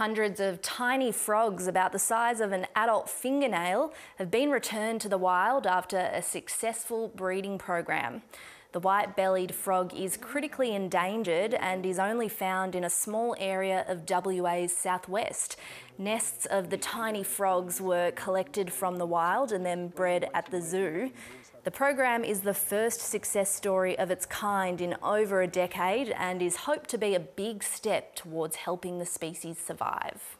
Hundreds of tiny frogs about the size of an adult fingernail have been returned to the wild after a successful breeding program. The white-bellied frog is critically endangered and is only found in a small area of WA's southwest. Nests of the tiny frogs were collected from the wild and then bred at the zoo. The program is the first success story of its kind in over a decade and is hoped to be a big step towards helping the species survive.